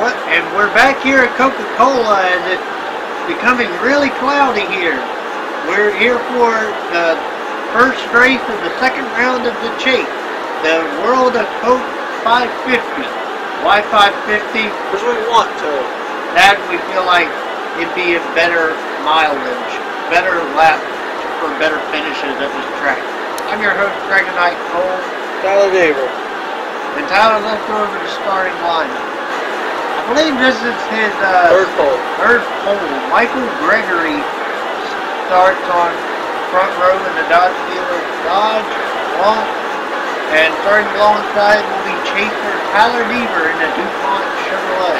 what? And we're back here at Coca-Cola as it's becoming really cloudy here. We're here for the first race of the second round of the chase. The World of Coke 550. Why 550? Because we want to. That we feel like it'd be a better mileage, better lap for better finishes at this track. I'm your host, DragonKnight Cole. Tyler Deaver. And Tyler, let's go over the starting lineup. I believe this is his uh, Third pole. third pole. Michael Gregory starts on front row in the Dodge dealer Dodge. Long, and starting alongside will be Chaser Tyler Deaver in the DuPont Chevrolet.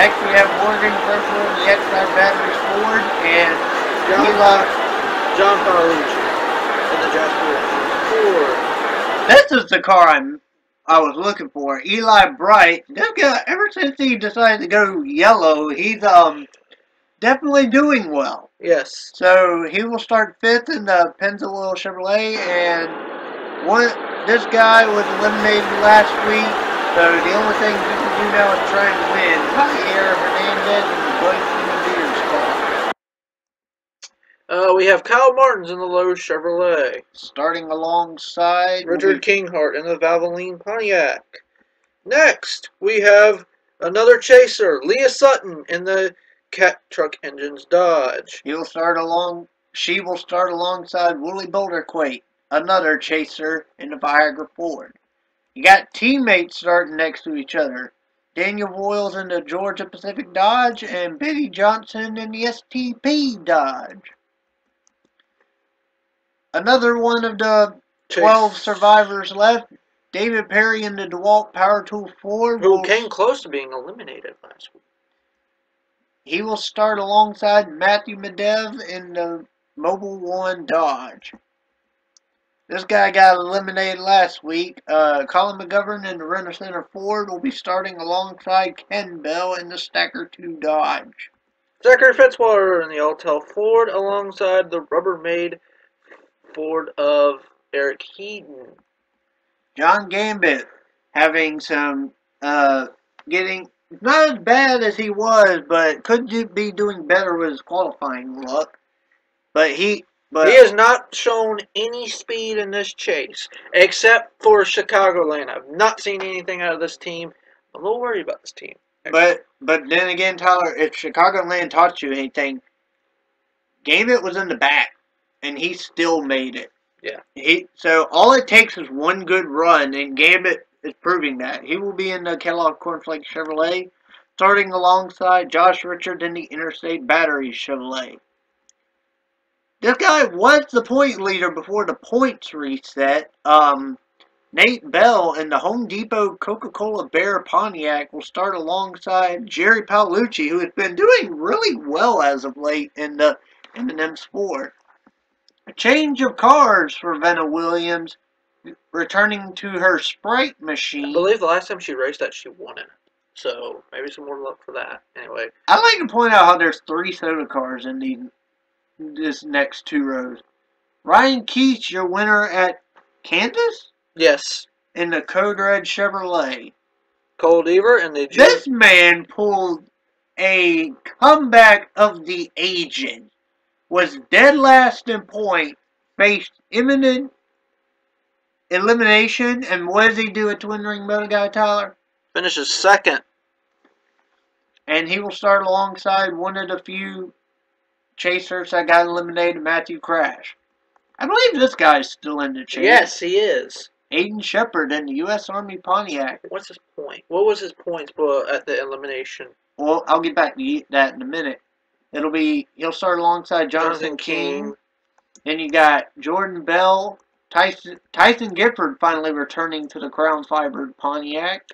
Next we have Morgan Purple in the XR Batteries Ford and John, Eli. John Paolucci in the Jasper Ford. This is the car I'm I was looking for. Eli Bright. This guy, ever since he decided to go yellow, he's um definitely doing well. Yes. So he will start fifth in the Pennzoil Chevrolet, and one this guy was eliminated last week. So the only thing he can do now is try and win. Javier Hernandez the Blake. Uh, we have Kyle Martins in the Lowe's Chevrolet. Starting alongside Richard Kinghart in the Valvoline Pontiac. Next, we have another chaser, Leah Sutton in the Cat Truck Engines Dodge. He'll start along. She will start alongside Willie Boulderquake, another chaser in the Viagra Ford. You got teammates starting next to each other. Daniel Boyles in the Georgia Pacific Dodge and Betty Johnson in the STP Dodge. Another one of the Chase- 12 survivors left. David Perry in the DeWalt Power Tool Ford. who will- came close to being eliminated last week. He will start alongside Matthew Medev in the Mobile One Dodge. This guy got eliminated last week. Uh, Colin McGovern in the Renner Center Ford will be starting alongside Ken Bell in the Stacker 2 Dodge. Zachary Fitzwater in the Alltel Ford alongside the Rubbermaid Ford of Eric Heaton. John Gambit having some, uh, getting not as bad as he was, but could do, be doing better with his qualifying luck. But he, but he has not shown any speed in this chase, except for Chicago Chicagoland. I've not seen anything out of this team. I'm a little worried about this team. But but then again, Tyler, if Chicago Chicagoland taught you anything, Gambit was in the back, and he still made it. Yeah. He so all it takes is one good run, and Gambit is proving that. He will be in the Kellogg Cornflake Chevrolet, starting alongside Josh Richard in the Interstate Batteries Chevrolet. This guy was the point leader before the points reset. Um, Nate Bell in the Home Depot Coca-Cola Bear Pontiac will start alongside Jerry Paolucci, who has been doing really well as of late in the M&M Sport. A change of cars for Venna Williams, returning to her Sprite machine. I believe the last time she raced that, she won it. So maybe some more luck for that. Anyway, I'd like to point out how there's three soda cars in these this next two rows. Ryan Keach, your winner at Kansas yes, in the Code Red Chevrolet. Cole Deaver and the This man pulled a comeback of the agent. Was dead last in point, faced imminent elimination, and what does he do at Twin Ring Motor Guy Tyler? finishes second. And he will start alongside one of the few chasers that got eliminated, Matthew Crash. I believe this guy's still in the chase. Yes, he is. Aiden Shepard in the U.S. Army Pontiac. What's his point? What was his points uh, at the elimination? Well, I'll get back to that in a minute. It'll be he'll start alongside Jonathan, Jonathan King. King. Then you got Jordan Bell, Tyson Tyson Gifford finally returning to the Crown Fiber Pontiac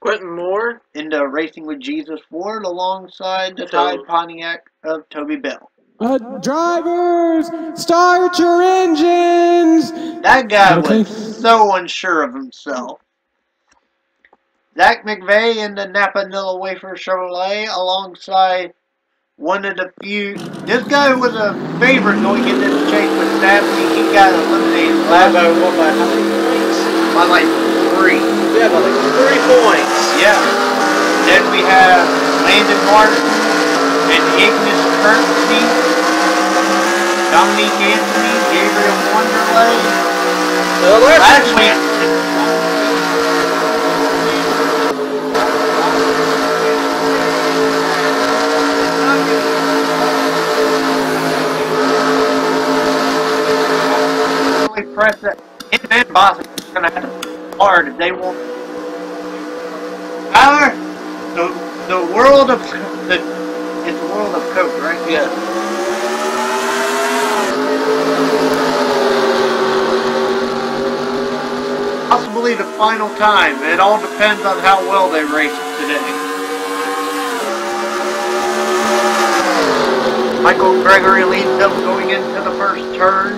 Quentin Moore. in the Racing with Jesus Ford alongside the Toby. Tide Pontiac of Toby Bell. Uh, drivers, start your engines! That guy Okay. was so unsure of himself. Zach McVeigh in the Napa Nilla Wafer Chevrolet alongside one of the few. This guy was a favorite going into the chase, but sadly he got eliminated By what? By how many points? by like three. Yeah, by like three points. Yeah. Then we have Landon Martin and Ignis Kirksey, Dominique Anthony, Gabriel Wanderley. So last Last week, press that. Him and Boston is going to have to hard if they want. Tyler, the the world of the it's the world of coke, right? yeah. Possibly the final time. It all depends on how well they race today. Michael Gregory leads them going into the first turn.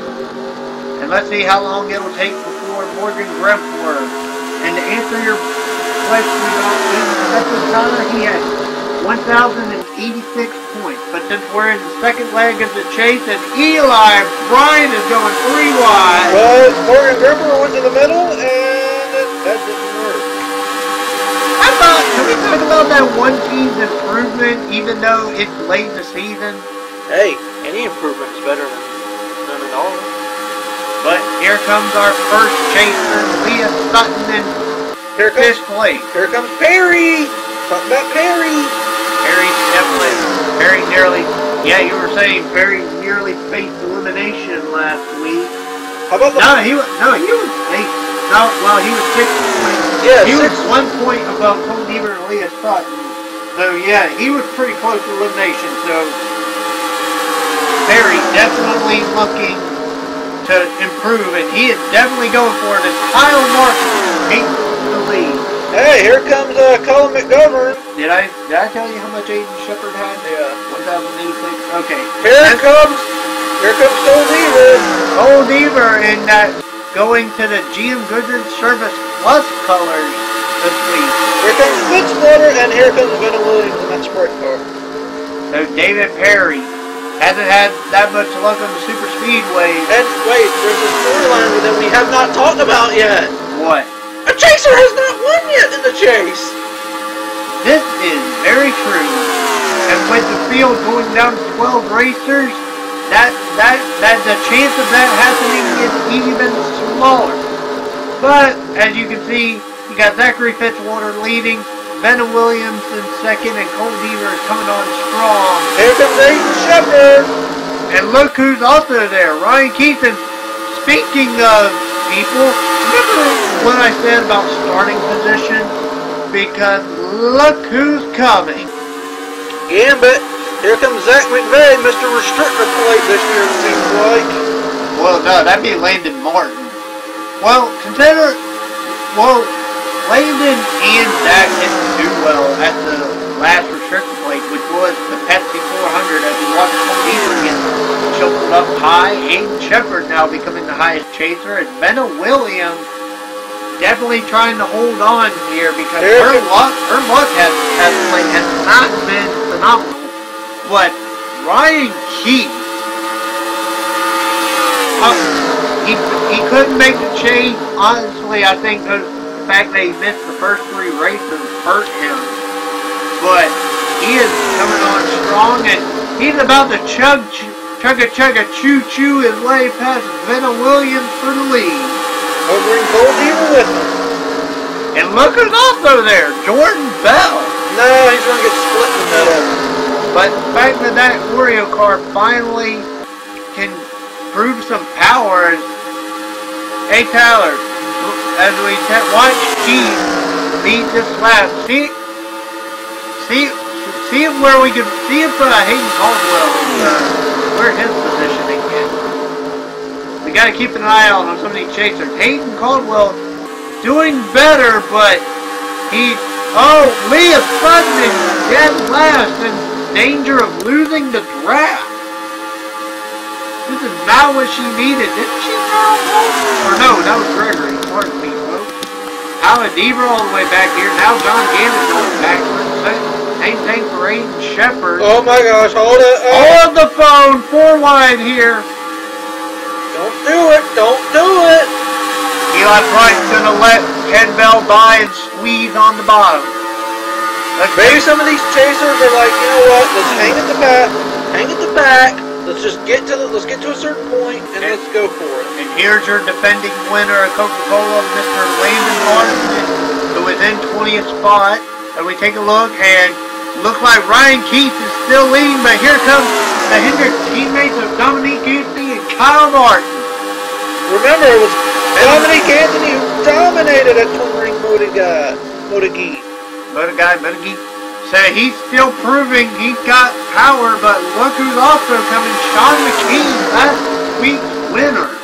And let's see how long it'll take before Morgan Grempworth. And to answer your question about his second Tyler, he has 1,086 points. But since we're in the second leg of the chase, and Eli Bryan is going three wide. But Morgan Grimper went to the middle, and it, that didn't work. I thought, can we talk about that one team's improvement, even though it's late in the season? Hey, any improvement's better than none at all. But here comes our first chaser, Leah Sutton in Here fifth comes, place. here comes Perry. Talk about Perry. Very definitely, very nearly, yeah, you were saying very nearly faced elimination last week. How about the? No, he was, no, he was eight. No, well, he was six points. Yeah, he was one point above Cole Deaver and Leah Sutton. So, yeah, he was pretty close to elimination. So, Perry definitely looking to improve, and he is definitely going for it. And Kyle Martin takes the lead. Hey, here comes uh, Colin McGovern. Did I did I tell you how much Aiden Shepard had? Yeah. 1,086. Okay. Here And comes, here comes Cole Deaver. Cole Deaver in that going to the GM Goodwrench Service Plus colors this week. Here comes Fitzwater, and here comes Venna Williams in that sprint car. So David Perry hasn't had that much luck on the super speedway. And wait, there's a storyline that we have not talked about yet. What? A chaser has not won yet in the chase. This is very true. And with the field going down to 12 racers, that that that the chance of that happening is even smaller. But as you can see, you got Zachary Fitzwater leading, Benna Williams in second, and Cole Deaver coming on strong. Here comes Aiden Shepard. And look who's also there, Ryan Keaton. Speaking of people, remember what I said about starting position? Because look who's coming. Gambit. Here comes Zach McVeigh, Mr. Restrictor Plate this year, it seems like. Well, no, that'd be Landon Martin. Well, consider, well, Landon and Zach didn't do well at the last restrictor choked up high. Aiden Shepard now becoming the highest chaser, and Benna Williams definitely trying to hold on here because her luck, her luck has, has, like, has not been phenomenal. But Ryan Keith uh, he, he couldn't make the change. Honestly, I think the fact that he missed the first three races hurt him. But he is coming on strong, and he's about to chug, chug a chug a choo choo his way past Venna Williams for the lead. We'll bring Cole with him. And look who's also there, Jordan Bell. No, he's going to get split in the middle. But the fact that that Oreo car finally can prove some power is, hey Tyler, as we watch Keith lead this lap, see, see, see if where we can see if uh, Hayden Caldwell is, uh, where his positioning. We got to keep an eye out on some of these chasers. Hayden Caldwell doing better, but he, oh, Leah is dead last and danger of losing the draft. This is not what she needed. Didn't she? Or no, that was Gregory. Pardon me, folks. Howard Deaver all the way back here. Now John Gannett going backwards. Same- Same thing for Aiden Shepard. Oh my gosh, hold it. Oh, On the phone, four wide here. don't do it. Don't do it. Eli Price gonna let Ken Bell by and squeeze on the bottom. Let's Maybe some of these chasers are like, you know what? Let's hang at the back. Hang at the back. Let's just get to the. Let's get to a certain point and let's go for it. And here's your defending winner of Coca-Cola, Mr. Landon Martin, who is in 20th spot. And we take a look, and looks like Ryan Keith is still leading, but here comes the Hendrick teammates of Dominique Anthony and Kyle Martin. Remember, it was Dominique Anthony who dominated at Touring. Motor guy, Motor Geek. So he's still proving he's got power, but look who's also coming, Sean McKean, last week's winner.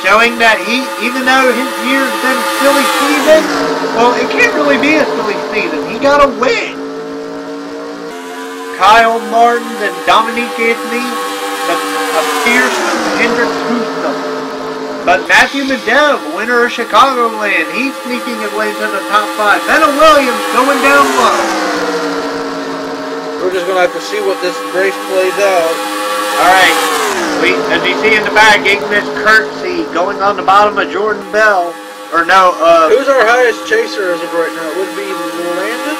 Showing that he, even though his year's been silly season, well, it can't really be a silly season. He got a win. Kyle Martin and Dominique Anthony, a, a fierce Hendrick twosome. But Matthew Medev, winner of Chicagoland, he's sneaking his way to the top five. Benna Williams going down low. We're just gonna have to see what this race plays out. All right. We, as you see in the back, Ignis Kirksey going on the bottom of Jordan Bell. Or no, uh, Who's our highest chaser as of right now? It would be Landon.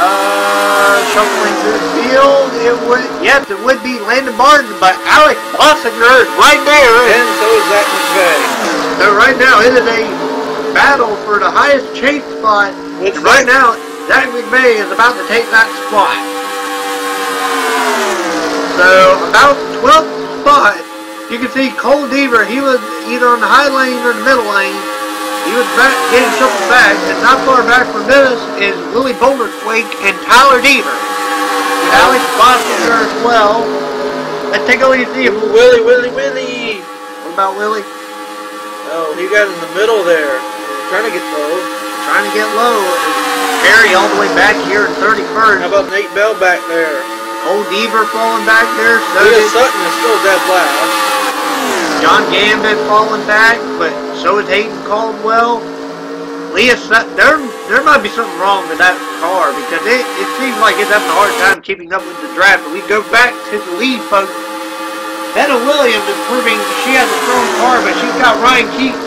uh, shuffling through the field. It would, yes, it would be Landon Martin, but Alex Bossinger is right there. And so is Zach McVeigh. So right now, it is a battle for the highest chase spot. Which And right now, Zach McVeigh is about to take that spot. So about 12th spot, you can see Cole Deaver, he was either on the high lane or the middle lane. He was back, getting shuffled back, and not far back from this is Willie Boulderquake and Tyler Deaver. Alex Bossinger as well. Let's take a look and see if, Willie, Willie, Willie. what about Willie? Oh, he got in the middle there. Trying to get low. Trying to get low. Perry all the way back here in 31st. How about Nate Bell back there? Old Deaver falling back there. So Leah did Sutton is still dead last. John Gambit falling back, but so is Hayden Caldwell. Leah Sutton, there, there might be something wrong with that car because it, it seems like it's having a hard time keeping up with the draft. But we go back to the lead, folks. Benna Williams is proving she has a strong car, but she's got Ryan Keith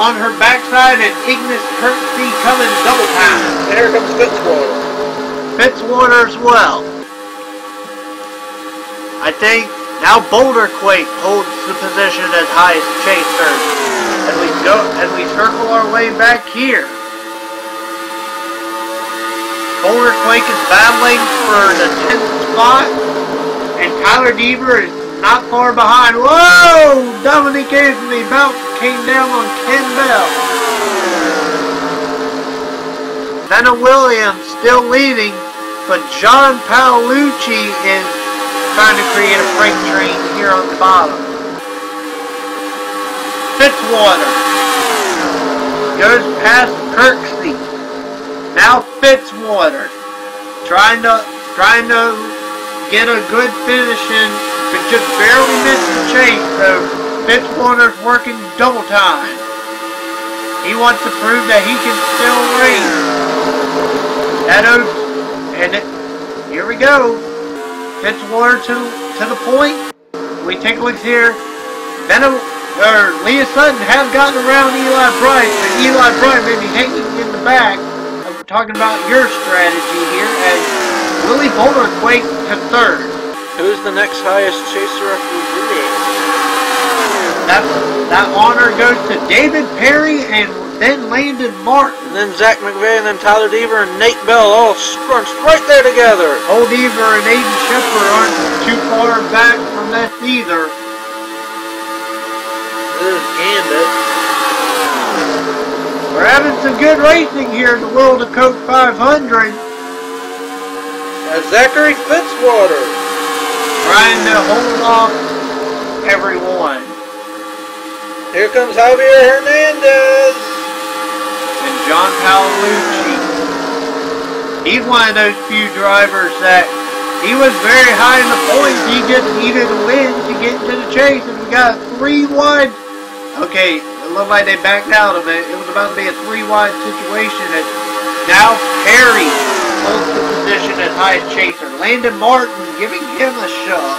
on her backside and Ignis Kirksey coming double time. And here comes Fitzwater. Fitzwater as well. I think now Boulder Quake holds the position as highest chaser. As we go as we circle our way back here. Boulder Quake is battling for the 10th spot. And Tyler Deaver is not far behind. Whoa! Dominic Anthony about came down on Ken Bell. Benna Williams still leading, but John Paolucci is trying to create a freight train here on the bottom. Fitzwater goes past Kirksey. Now Fitzwater trying to trying to get a good finish in, but just barely missed the chase. So Fitzwater's working double time. He wants to prove that he can still race. That Oaks, and it, here we go. Fitzwater to to the point. We take a look here. Benham, uh, or Leah Sutton have gotten around Eli Bright, but Eli Bright may be hanging in the back. We're talking about your strategy here as Willie Boulder Quake to third. Who's the next highest chaser after Willie? That that honor goes to David Perry and then Landon Martin. And then Zach McVeigh and then Tyler Deaver and Nate Bell all scrunched right there together. Old Deaver and Aiden Shepard aren't too far back from that either. There's Gambit. We're having some good racing here in the World of Coke 500. That's Zachary Fitzwater. Trying to hold off everyone. Here comes Javier Hernandez. John Paolucci. He's one of those few drivers that he was very high in the points. He just needed a win to get into the chase. And we got a three wide. Okay, it looked like they backed out of it. It was about to be a three wide situation. And now Perry holds the position as highest chaser. Landon Martin giving him a shove.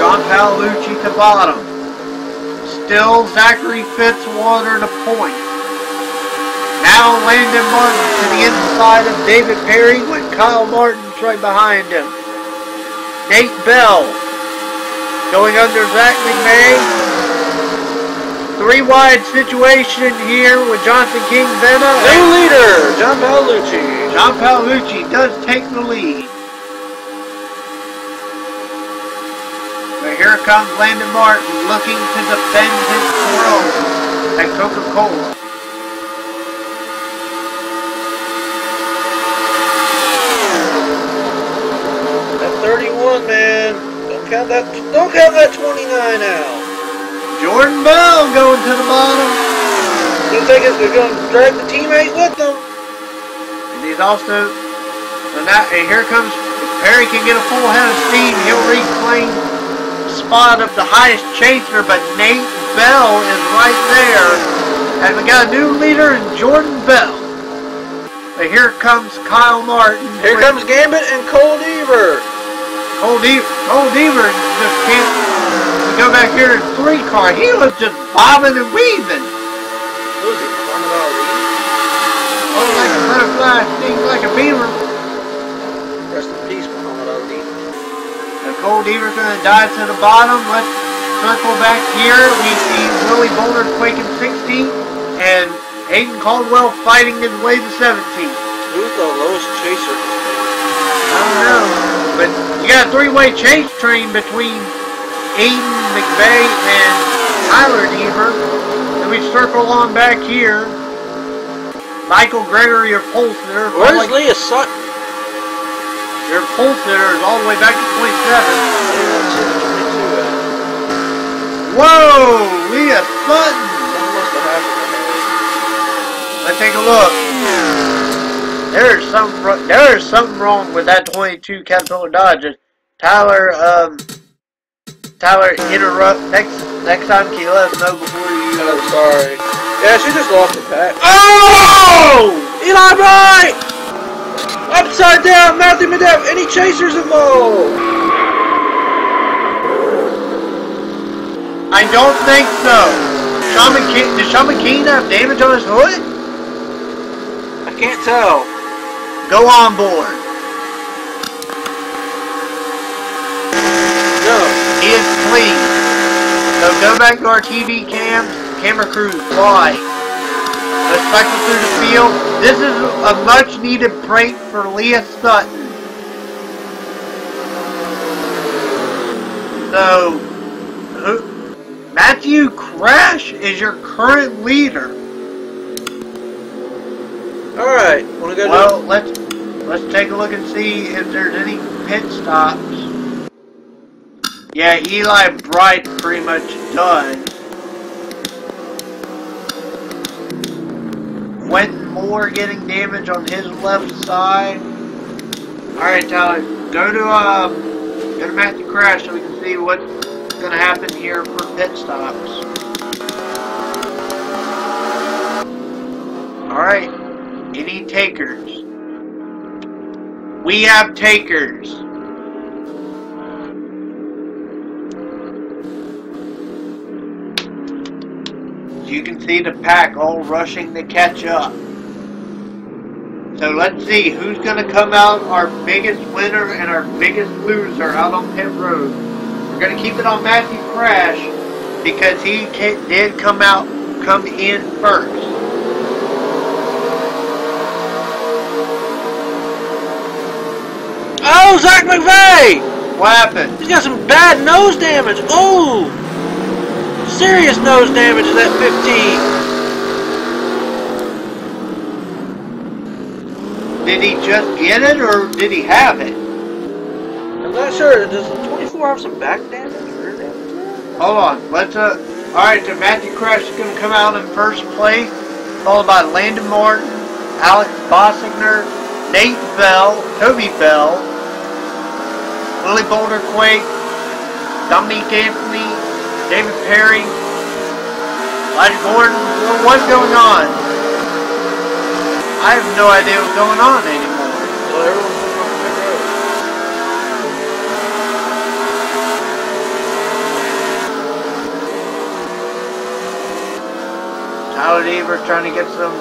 John Paolucci to bottom. Still Zachary Fitzwater to the point. Now Landon Martin to the inside of David Perry with Kyle Martin's right behind him. Nate Bell going under Zach McVeigh. Three wide situation here with Jonathan King Vena. New leader, John Paolucci. John Paolucci does take the lead. Here comes Landon Martin looking to defend his throne at Coca-Cola. That 31, man. Don't count that. Don't count that 29 out. Jordan Bell going to the bottom. Gonna take. They're gonna drag the teammate with them. And he's also, so now, and here comes, if Perry can get a full head of steam, he'll reclaim spot of the highest chaser, but Nate Bell is right there. And we got a new leader in Jordan Bell. But here comes Kyle Martin. Here comes Gambit and Cole Deaver. Cole Deaver. Cole Deaver just can't we go back here in three car. He was just bobbing and weaving. Who's he? Oh, like a butterfly, The Cole Deaver's going to dive to the bottom. Let's circle back here. We see Willie Boulder quaking 16 and Hayden Caldwell fighting his way to 17. Who's the lowest chaser? I don't know. But you got a three-way chase train between Aiden McVeigh and Tyler Deaver. And we circle on back here. Michael Gregory or polesitter. Where's Like, Leah Sutton? Your polesitter is all the way back to 27. Whoa! Leah Sutton! Let's take a look. There's something there's something wrong with that 22 Caterpillar Dodge. Tyler, um, Tyler, interrupt next next time. Can you let us know before you? I'm sorry. Yeah, she just lost the pack. Oh! Eli Bright! Upside down, Matthew Medev. Any chasers involved? I don't think so. Shaman McKean, does Shaman McKean have damage on his hood? I can't tell. Go on board. No. He is clean. So go back to our TV cams, camera crew, fly. Let's cycle through the field. This is a much needed break for Leah Sutton. So, who, Matthew Crash is your current leader. All right. Want to go Well, let's let's take a look and see if there's any pit stops. Yeah, Eli Bright pretty much does. Getting damage on his left side. Alright, Tyler, go to uh go to Matthew Crash so we can see what's gonna happen here for pit stops. Alright. Any takers? We have takers. You can see the pack all rushing to catch up. So let's see who's going to come out our biggest winner and our biggest loser out on pit road. We're going to keep it on Matthew Crash because he did come out, come in first. Oh, Zach McVeigh! What happened? He's got some bad nose damage. Oh! Serious nose damage at that 15. Did he just get it or did he have it? I'm not sure. Does the 24 have some back damage? Rear damage? Hold on. Let's uh. All right. So Matthew Crash is going to come out in first place, followed by Landon Martin, Alex Bossinger, Nate Bell, Toby Bell, Willie Boulder Quake, Dominique Anthony, David Perry, Elijah Gordon. What's going on? I have no idea what's going on anymore. So everyone's on pit road. Tyler Deaver trying to get some.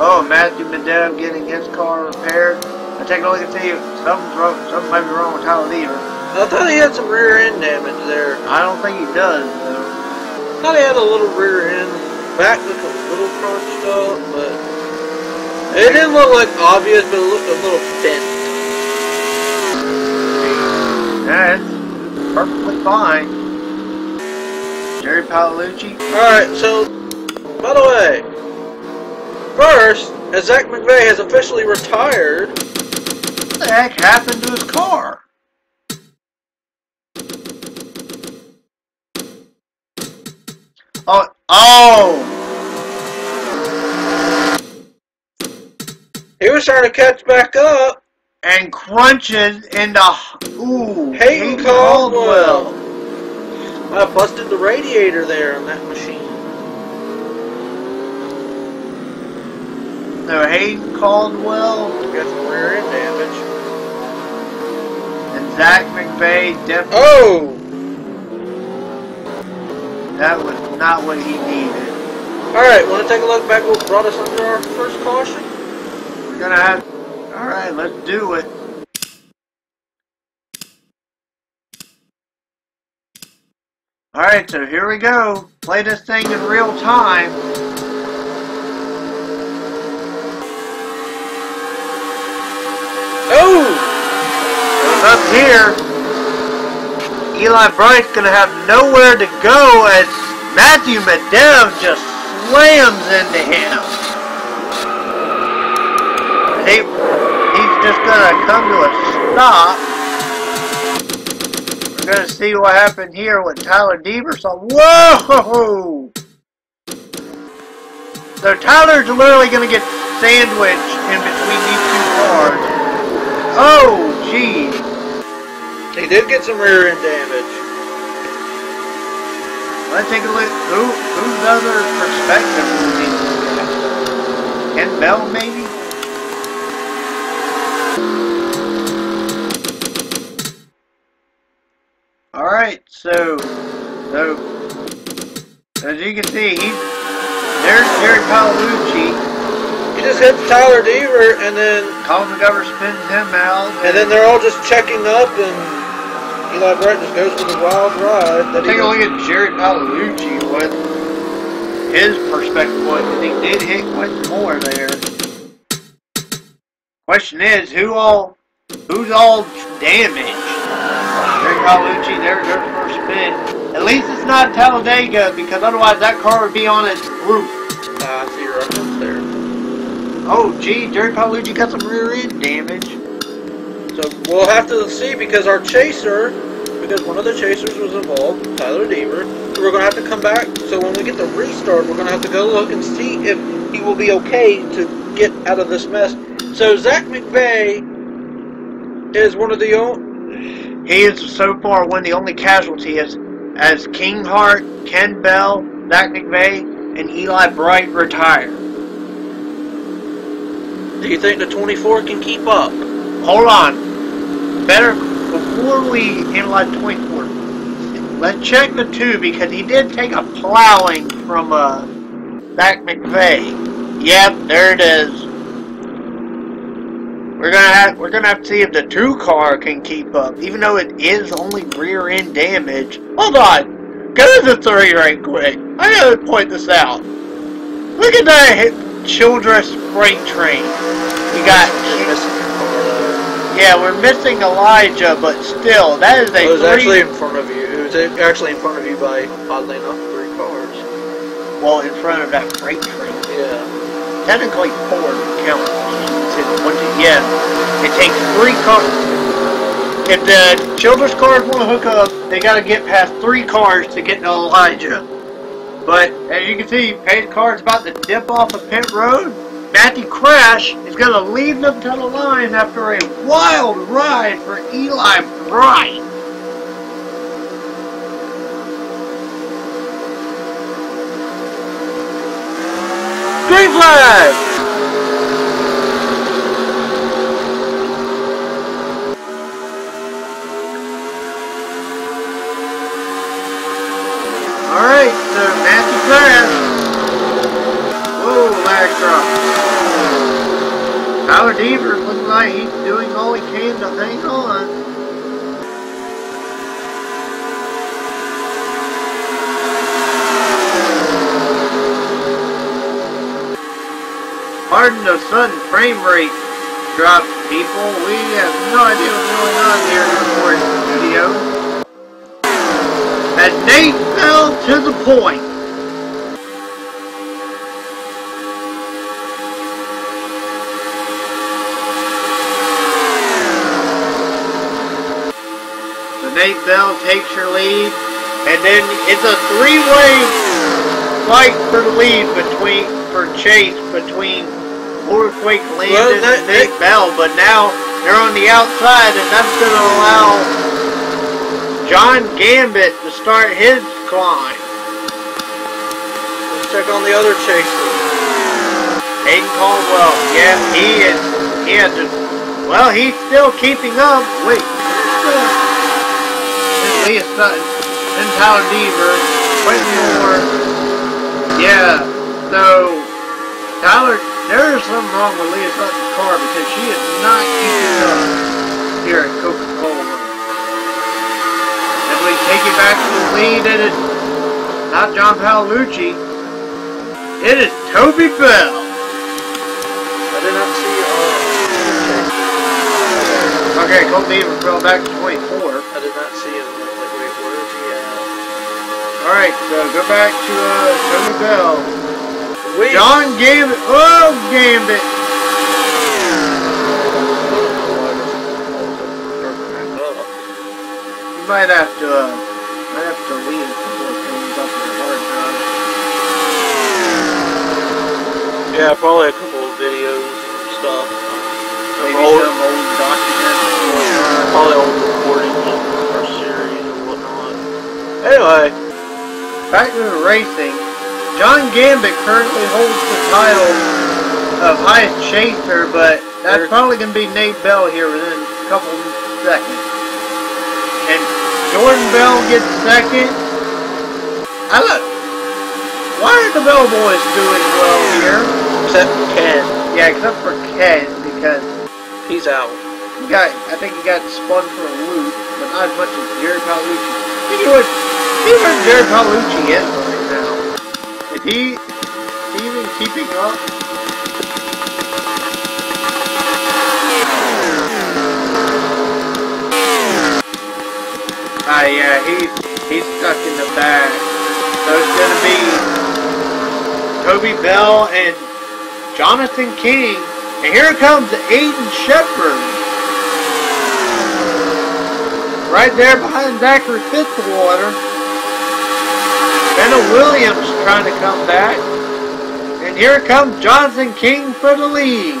Oh, Matthew Medev getting his car repaired. I take a look and see if something's wrong. Something might be wrong with Tyler Deaver. I thought he had some rear end damage there. I don't think he does. Though. I thought he had a little rear end. Back looked a little crunched up, but it didn't look like obvious, but it looked a little bent. Yeah, it's perfectly fine. Jerry Paolucci. Alright, so, by the way, first, as Zach McVeigh has officially retired, What the heck happened to his car? Oh, oh! He was trying to catch back up. And crunches into ooh Hayden Caldwell. I busted the radiator there on that machine. So Hayden Caldwell some rear end damage. and Zach McVeigh definitely Oh! that was not what he needed. Alright, want to take a look back what brought us under our first caution? Gonna have all right. Let's do it. All right, so here we go. Play this thing in real time. Oh! Up here, Eli Bright's gonna have nowhere to go as Matthew Medev just slams into him. He, he's just gonna come to a stop. We're gonna see what happened here with Tyler Deaver. So, whoa! So Tyler's literally gonna get sandwiched in between these two cars. Oh, jeez. He did get some rear end damage. Let's take a look. Who, whose other perspective do we need to look at? Ken Bell, maybe? Alright, so, so, as you can see, he's, there's Jerry Paolucci. He just hits Tyler Deaver and then Colin McGovern spins him out. and then they're all just checking up and Eli Bright just goes for the wild ride. That he Take a look at Jerry Paolucci, what his perspective was, because he did hit quite some more there. Question is, who all, who's all damaged? Jerry Paolucci, there's their first spin. At least it's not Talladega, because otherwise that car would be on its roof. Ah, I see your reference there. Oh, gee, Jerry Paolucci got some rear end damage. So we'll have to see because our chaser, because one of the chasers was involved, Tyler Deaver. So we're gonna have to come back. So when we get the restart, we're gonna have to go look and see if he will be okay to get out of this mess. So Zach McVeigh is one of the only. He is so far one of the only casualties as King Hart, Ken Bell, Zach McVeigh, and Eli Bright retire. Do you think the 24 can keep up? Hold on. Better before we analyze 24. Let's check the two because he did take a plowing from uh Zach McVeigh. Yep, there it is. We're gonna have we're gonna have to see if the two car can keep up, even though it is only rear end damage. Hold on, go to the three right quick. I gotta point this out. Look at that hit children's freight train. You got yeah, we're missing Elijah, but still, that is a It was three. actually in front of you. It was actually in front of you by, oddly enough, three cars. well, in front of that freight train. Yeah. Technically four count. Two, yeah, it takes three cars. If the children's cars want to hook up, they got to get past three cars to get to Elijah. But as you can see, Pay's car is about to dip off of pit road. Matthew Crash is going to lead them to the line after a wild ride for Eli Bright. Green flag! Drop. Tyler Deaver looks like he's doing all he can to hang on. Pardon the sudden frame rate drop, people. We have no idea what's going on here in the recording studio. And Nate fell to the point. Nate Bell takes your lead, and then it's a three-way fight for the lead between for Chase between Earthquake Landon Well, that- and Nate Bell, but now they're on the outside, and that's going to allow John Gambit to start his climb. Let's check on the other chaser. Hayden Caldwell, yeah, he is. He had to. Well, he's still keeping up. Wait. Leah Sutton. Tyler Deaver. Quentin Moore. Yeah. So, Tyler, there is something wrong with Leah Sutton's car because she is not keeping up here at Coca-Cola. And we take it back to the lead. It is not John Paolucci. It is Toby Bell. I did not see Okay, Cole Deaver fell back to 24. I did not see Alright, so go back to uh, Tony Bell. We John Gambit. Oh, Gambit. You might have to, uh, might have to leave before it comes up in the hard drive. Yeah, probably a couple of videos and stuff. Maybe old, some old documents or whatnot. probably old recordings of our series and whatnot. Anyway, Back to the racing. John Gambit currently holds the title of highest chaser, but that's probably going to be Nate Bell here within a couple seconds. And Jordan Bell gets second. I look. Why are the Bell boys doing well here? except for Ken, Yeah, except for Ken, because he's out. he got, I think he got spun for a loop, but not as much as Jerry Paolucci. See what, see where Jerry Paolucci is right now. Is he, is he even keeping up? Ah, yeah, he's, he's stuck in the back. So it's gonna be Toby Bell and Jonathan King. And here comes Aiden Shepard. Right there behind Zachary Fitzwater. Benna Williams trying to come back. And here comes Jonathan King for the lead.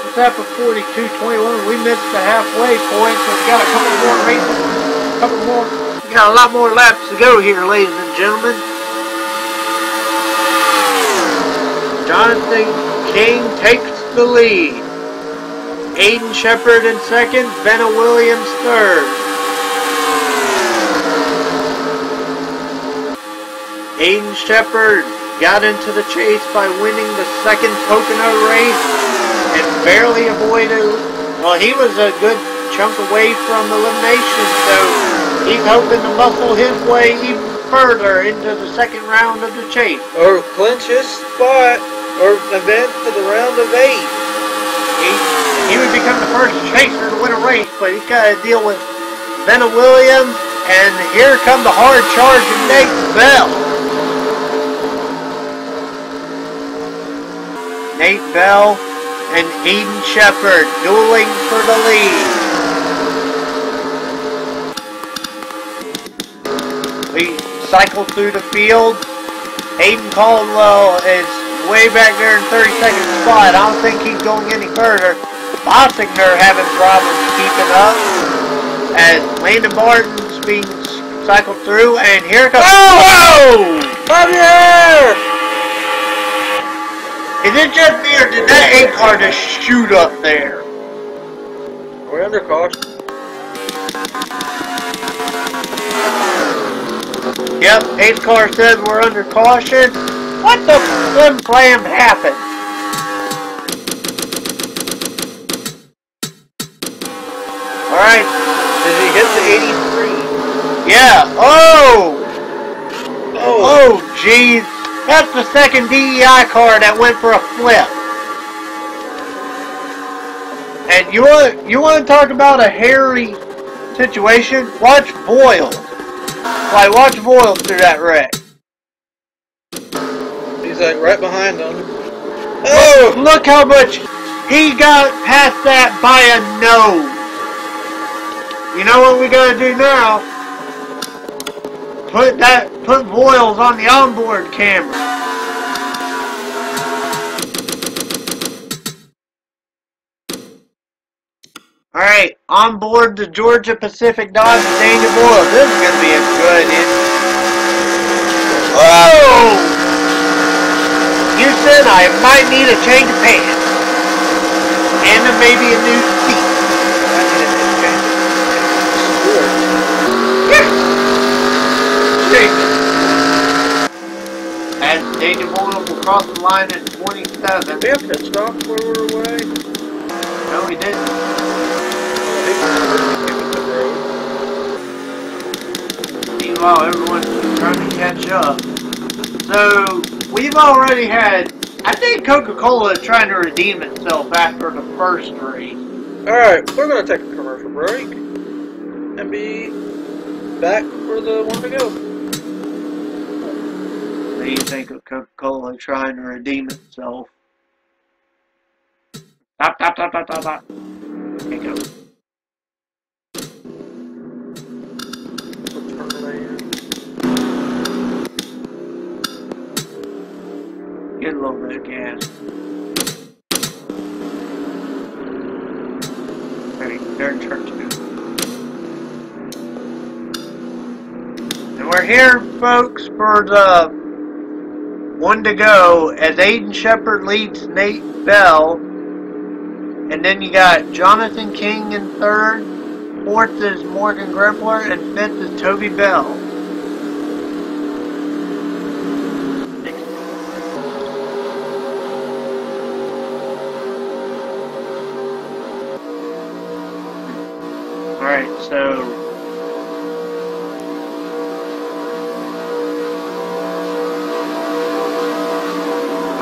What's that for 42-21? We missed the halfway point, so we've got a couple more races. A couple more. We got a lot more laps to go here, ladies and gentlemen. Jonathan King takes the lead. Aiden Shepard in second, Benna Williams third. Aiden Shepard got into the chase by winning the second Pocono race and barely avoided, well, he was a good chunk away from elimination, so he's hoping to muscle his way even further into the second round of the chase. Or clinch his spot or event to the round of eight. He, he would become the first chaser to win a race, but he's got to deal with Benna Williams, and here come the hard charging Nate Bell. Nate Bell and Aiden Shepard dueling for the lead. We cycle through the field. Hayden Caldwell is way back there in 32nd spot. I don't think he's going any further. Bossinger having problems keeping up. As Landon Martin's being cycled through, and here comes. Oh! Javier! Is it just me, or did that eight car just shoot up there? We're under caution. Yep, eight car says we're under caution. What the flim flam happened? Alright. Did he hit the 83? Yeah. Oh! Oh, Oh, jeez. That's the second DEI car that went for a flip. And you want you want to talk about a hairy situation? Watch Boyle. Like watch Boyle through that wreck. he's like right behind him. Oh! Look how much he got past that by a nose. You know what we gotta do now? Put that put Boyles on the onboard camera. Alright, on board the Georgia Pacific Dodge Daniel Boyle. This is gonna be a good in-! You said I might need a change of pants. And maybe a new seat. I need a new change of sport. Daniel Boyle will cross the line at 27. Did we have pit stop while we were away? No, he didn't. He was the road. Meanwhile, everyone's trying to catch up. So, we've already had, I think Coca-Cola is trying to redeem itself after the first race. Alright, we're gonna take a commercial break and be back for the one to go. Do you think of Coca-Cola trying to redeem itself? Go. Get a little bit of gas. Ready, they're in turn two. And we're here, folks, for the one to go as Aiden Shepard leads Nate Bell. And then you got Jonathan King in third. Fourth is Morgan Grempler. And fifth is Toby Bell. Alright, so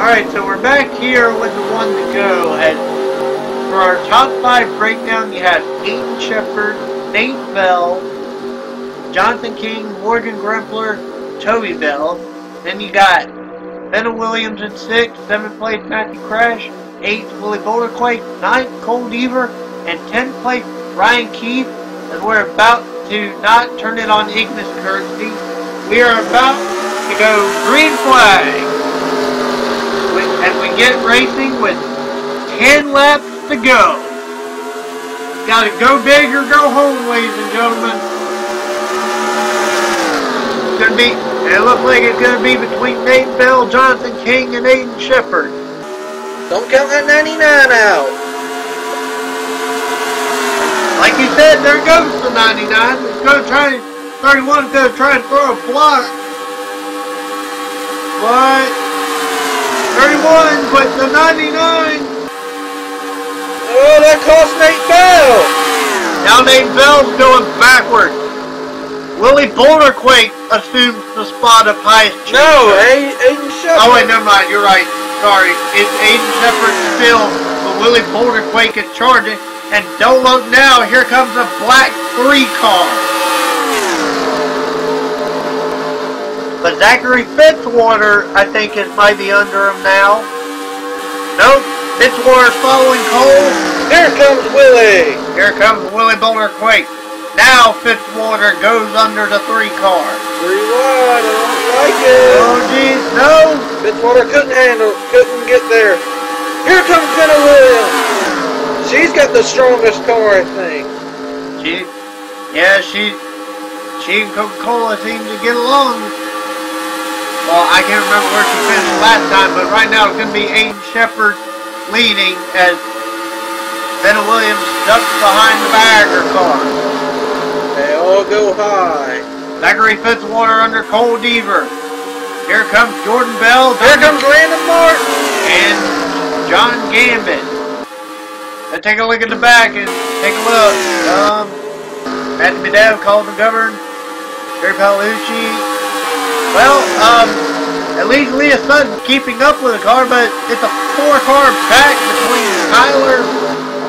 Alright, so we're back here with the one to go. And for our top five breakdown, you have Aiden Shepard, Nate Bell, Jonathan King, Morgan Grempler, Toby Bell. Then you got Benna Williams in sixth, seventh place Matthew Crash, eighth Willie Boulderquake, ninth Cole Deaver, and tenth place Ryan Keith. And we're about to not turn it on Ignis Kirksey, we are about to go green flag we- get racing with 10 laps to go. Gotta go big or go home, ladies and gentlemen. It's gonna be, it looks like it's gonna be between Nate Bell, Jonathan King, and Aiden Shepard. Don't count that 99 out. Like you said, there goes the 99. It's gonna try, 31 is gonna try and throw a block. But, 31, but the 99. Oh, that cost Nate Bell. Now Nate Bell's going backward. Willie Boulderquake assumes the spot of highest No, chaser. A- Aiden Shepard. Oh wait, never mind. You're right. Sorry, it's Aiden Shepard still, but Willie Boulderquake is charging. And don't look now. Here comes a black three car. But Zachary Fitzwater, I think, is maybe under him now. Nope. Fitzwater's following Cole. Here comes Willie. Here comes Willie Boulderquake. Now Fitzwater goes under the three car. Three wide. I don't like it. Oh geez, no. Fitzwater couldn't handle, couldn't get there. Here comes Jenna Williams. She's got the strongest car, I think. She, yeah, she, she and Coca-Cola seem to get along. Well, I can't remember where she finished last time, but right now it's going to be Aiden Shepard leading as Benna Williams ducks behind the Bagger car. They all go high. Zachary Fitzwater under Cole Deaver. Here comes Jordan Bell. Here comes Landon Martin. and John Gambit. Now take a look at the back and take a look. Um, Matthew Medev, Colin McGovern, Jerry Paolucci. Well, um, at least Leah Sutton's keeping up with the car, but it's a four-car pack between Tyler,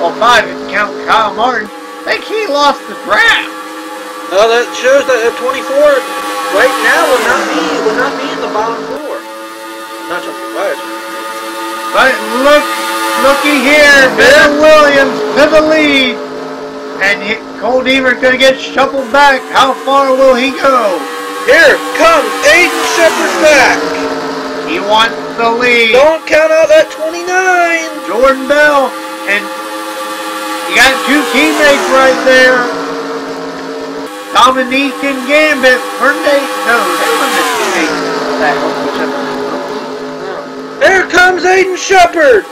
well, five if you count Kyle Martin. I think he lost the draft. No, that shows that at 24 right now would not be would not be in the bottom four. Not just surprised. But look, looky here, Ben Williams to the lead. And Cole Deaver's going to get shuffled back. How far will he go? Here comes Aiden Shepard back. He wants the lead. Don't count out that 29. Jordan Bell. And you got two teammates right there. Dominique and Gambit. They? No, they weren't the teammates. That Here comes Aiden Shepard.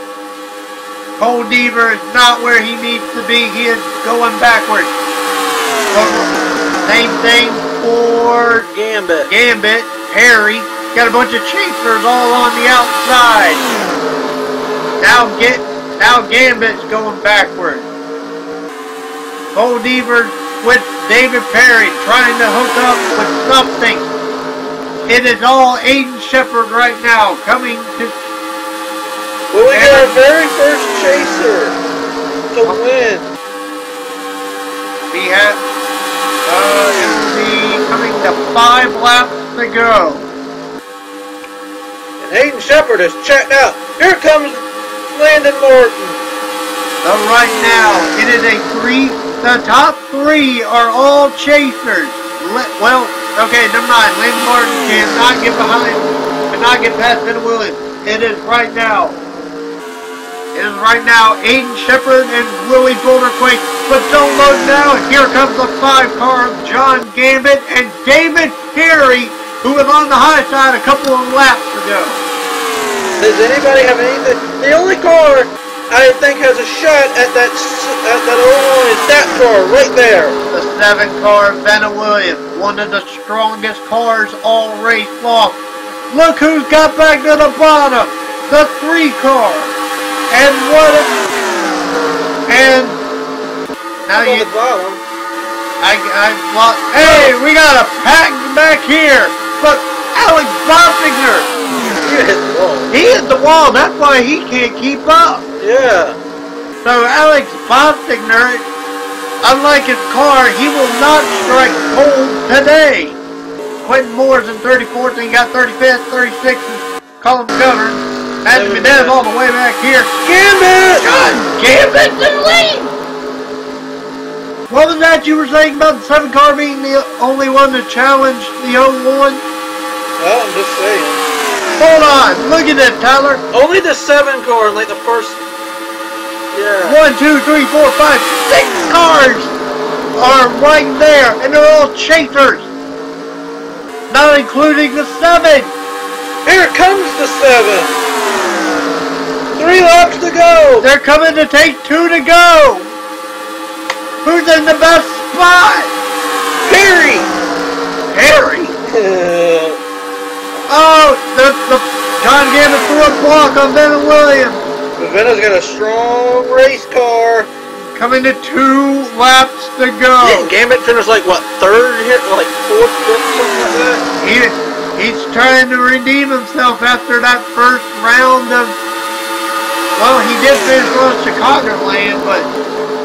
Cole Deaver is not where he needs to be. He is going backwards. Same thing Gambit. Gambit, Harry. Got a bunch of chasers all on the outside. Now get now Gambit's going backward. Cole Deaver with David Perry trying to hook up with something. It is all Aiden Shepard right now coming to Well, we got our very first chaser to win. We have, uh, it will be coming to five laps to go. And Hayden Shepard is checked out. Here comes Landon Morton. So right now, it is a three, the top three are all chasers. Le- well, okay, never mind. Landon Martin cannot get behind, cannot get past Ben Williams. It is right now. Is right now Aiden Shepard and Willie Boulderquake. But don't load now. Here comes the five car of John Gambit and David Perry, who was on the high side a couple of laps ago. Does anybody have anything? The only car I think has a shot at that at that old one is that car right there. The seven car Vanna Williams, one of the strongest cars all race long. Look who's got back to the bottom. The three car. And what a, and now you the bottom. I I lost Hey, we got a pack back here. But Alex Bossinger, You hit the wall. he hit the wall, that's why he can't keep up. Yeah. So Alex Bossinger, unlike his car, he will not strike cold today. Quentin Moore's in 34th, and he got 35th, 36th, and Colin Govern. Matthew Medev all the way back here. Gambit! God, Gambit the lead! What was that you were saying about the seven car being the only one to challenge the old 01? Well, I'm just saying. Hold on, look at that, Tyler. Only the seven car, like the first. Yeah. One, two, three, four, five, six cars are right there, and they're all chasers. Not including the seven. Here comes the seven. Three laps to go. They're coming to take two to go. Who's in the best spot? Perry. Harry. Oh, the, the John Gambit threw a block on Ben Williams. Ravenna's got a strong race car. Coming to two laps to go. Didn't Gambit finish like what third here, like fourth, fifth, something like that? He, he's trying to redeem himself after that first round of. Well, he did finish on Chicagoland, but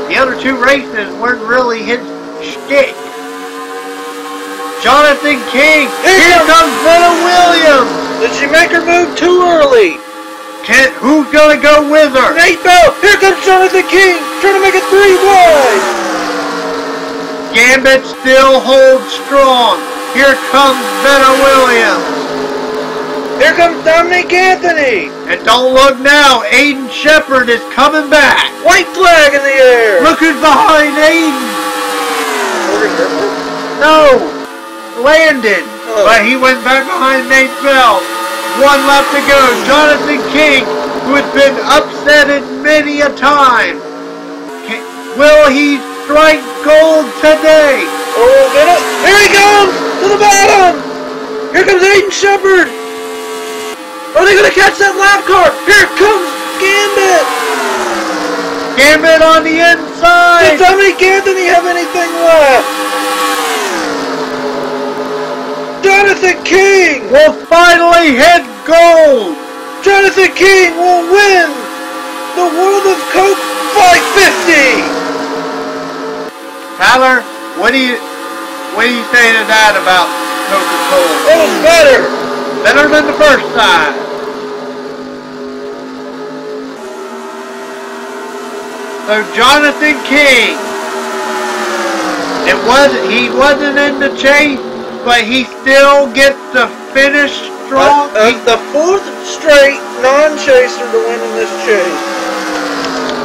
the other two races weren't really his shtick. Jonathan King. Here Here comes- Benna Williams. Did she make her move too early? Can, who's gonna go with her? Nate Bell. Here comes Jonathan King, trying to make it three wide. Gambit still holds strong. Here comes Benna Williams. Here comes Dominic Anthony. And don't look now, Aiden Shepard is coming back. White flag in the air. Look who's behind Aiden. No, Landon. Oh. But he went back behind Nate Bell. One left to go. Jonathan King, who has been upsetted many a time. Will he strike gold today? Oh, get it. Here he comes to the bottom. Here comes Aiden Shepard. Are they gonna catch that lap car? Here comes Gambit! Gambit on the inside! Does Dominic Anthony have anything left? Jonathan King! will finally hit gold! Jonathan King will win the World of Coke 550! Tyler, what do you what do you say to that about Coca-Cola? That was better! Better than the first time. So Jonathan King, it was he wasn't in the chase, but he still gets the finish strong. Uh, uh, the fourth straight non-chaser to win in this chase.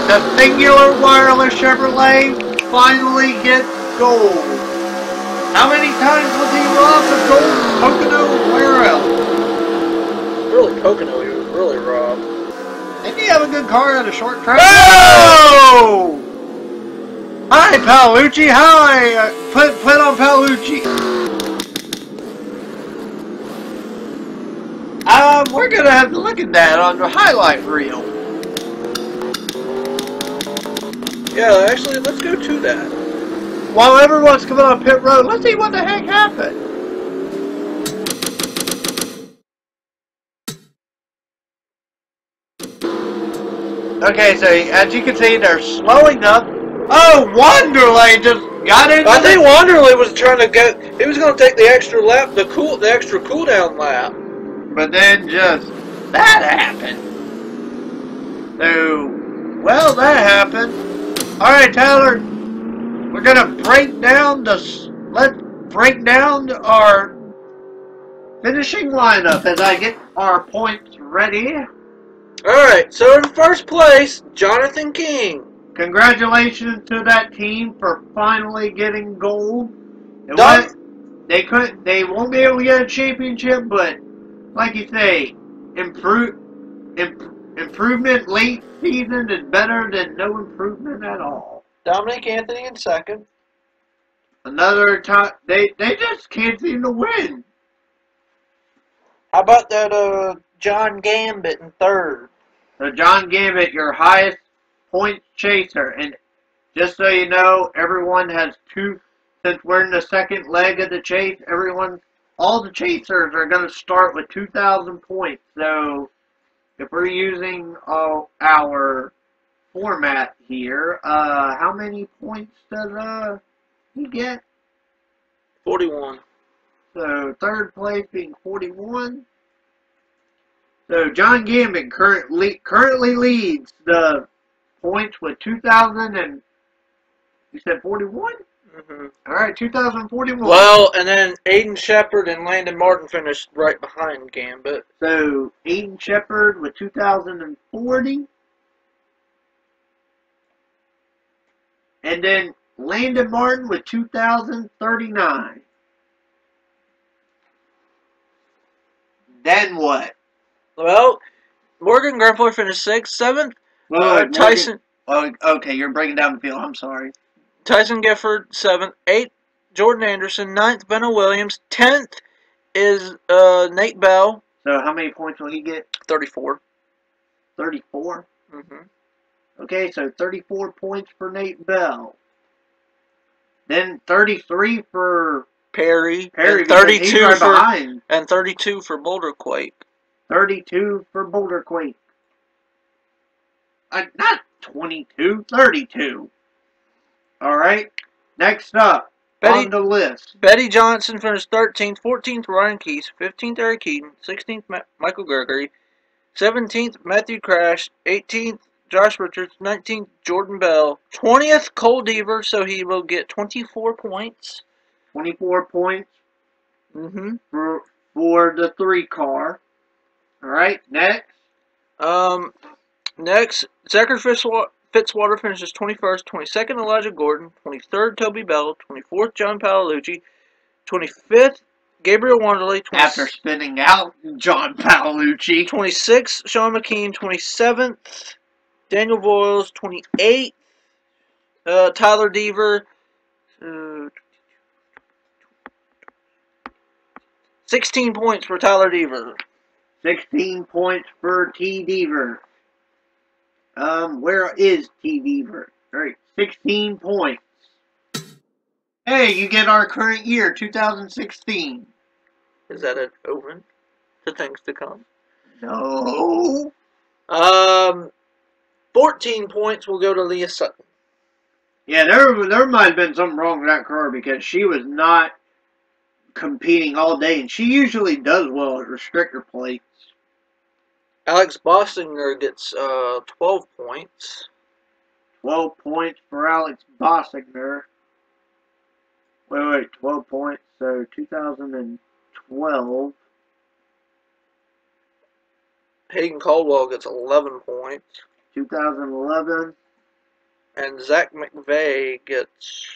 the singular wireless Chevrolet finally gets gold. How many times was he robbed of gold? Pocono, where else? Really, Pocono, he was really robbed. Didn't he have a good car at a short track? Oh! Hi, Paolucci. Hi. Uh, put put on Paolucci. Um, we're gonna have to look at that on the highlight reel. Yeah, actually, let's go to that. While everyone's coming on pit road, let's see what the heck happened. Okay, so as you can see, they're slowing up. Oh, Wanderlei just got into I think Wanderlei was trying to get. He was going to take the extra lap, the cool, the extra cooldown lap. But then just that happened. So, well, that happened. All right, Tyler, we're gonna break down the. Let's break down our finishing lineup as I get our points ready. All right, so in first place, Jonathan King. Congratulations to that team for finally getting gold. It Done. was- they couldn't. They won't be able to get a championship, but like you say, improve. Imp, improvement late season is better than no improvement at all. Dominic Anthony in second. Another time, they they just can't seem to win. How about that, uh, John Gambit in third? So John Gambit, your highest point chaser, and just so you know, everyone has two. Since we're in the second leg of the chase, everyone, all the chasers are going to start with 2,000 points. So if we're using uh, our format here, uh, how many points does uh he get? 41. So third place being 41. So John Gambit currently currently leads the points with 2,000 and you said 41. hmm All right, 2041. Well, and then Aiden Shepard and Landon Martin finished right behind Gambit. so Aiden Shepard with 2,040, and then Landon Martin with 2,039. Then what? Well, Morgan Grempler finished sixth. Seventh, Wait, uh, wait, Morgan- Tyson Oh, okay, you're breaking down the field. I'm sorry. Tyson Gifford. Seventh. Eighth, Jordan Anderson. Ninth, Benno Williams. Tenth is uh, Nate Bell. So how many points will he get? 34. 34. Mm-hmm. Okay, so 34 points for Nate Bell. Then 33 for Perry. Perry. and 32 for behind. and 32 for Boulderquake. 32 for Boulderquake. Uh, not 22, 32. All right. Next up Betty on the list. Betty Johnson finished 13th, 14th Ryan Keys, 15th Eric Keaton, 16th Ma- Michael Gregory, 17th Matthew Crash, 18th Josh Richards, 19th Jordan Bell, 20th Cole Deaver, so he will get 24 points. 24 points Mm-hmm. for for the three car. All right. Next. Um, next, Zachary Fitzwa- Fitzwater finishes 21st, 22nd Elijah Gordon, 23rd Toby Bell, 24th John Paolucci, 25th Gabriel Wanderley, 20- After spinning out John Paolucci. 26th, Sean McKean. 27th, Daniel Boyles. 28th, uh, Tyler Deaver. Uh, 16 points for Tyler Deaver. 16 points for T. Deaver. Um, where is T. Deaver? Alright, 16 points. Hey, you get our current year, 2016. Is that an omen to things to come? No. Um, 14 points will go to Leah Sutton. Yeah, there there might have been something wrong with that car because she was not competing all day, and she usually does well at restrictor plates. Alex Bossinger gets uh, 12 points. 12 points for Alex Bossinger. Wait, wait, 12 points. So 2012. Hayden Caldwell gets 11 points. 2011. And Zach McVeigh gets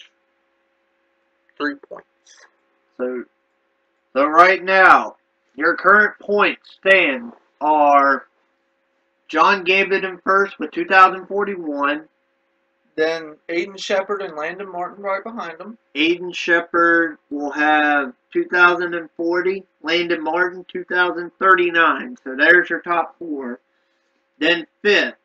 3 points. So, so right now, your current points stand are John Gambit in first with 2,041. Then Aiden Shepard and Landon Martin right behind him. Aiden Shepard will have 2,040. Landon Martin, 2,039. So there's your top four. Then fifth.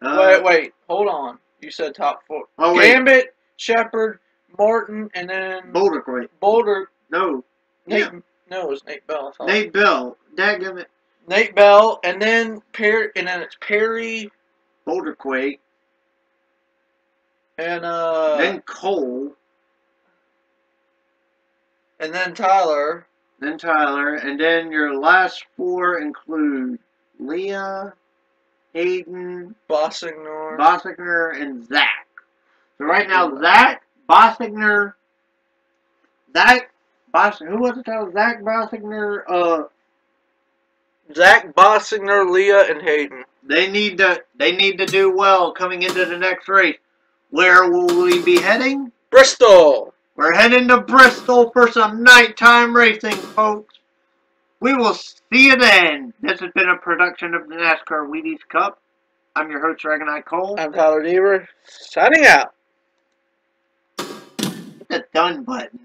Uh, wait, wait, hold on. You said top four. Oh, wait. Gambit, Shepard, Martin, and then Boulder Crate. Boulder. No. Nate, Yeah. no, it was Nate Bell. I. Nate Bell. Dadgummit. Nate Bell, and then Perry, and then it's Perry Boulderquake. and uh, then Cole. and then Tyler. Then Tyler. And then your last four include Leah, Hayden, Bossinger, Bossigner, and Zach. So right now, Zach, Bossinger, Zach, Boss, who was it? That was Zach Bossinger, Uh, Zach Bossinger, Leah, and Hayden. they need to they need to do well coming into the next race. Where will we be heading? Bristol. We're heading to Bristol for some nighttime racing, folks. We will see you then. This has been a production of the NASCAR Wheaties Cup. I'm your host, DragonKnight Cole. I'm Tyler Deaver. Signing out. Hit the done button.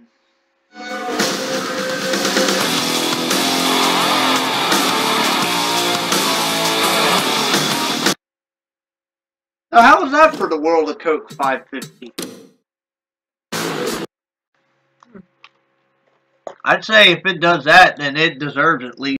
Now, how was that for the World of Coke 550? I'd say if it does that, then it deserves at least.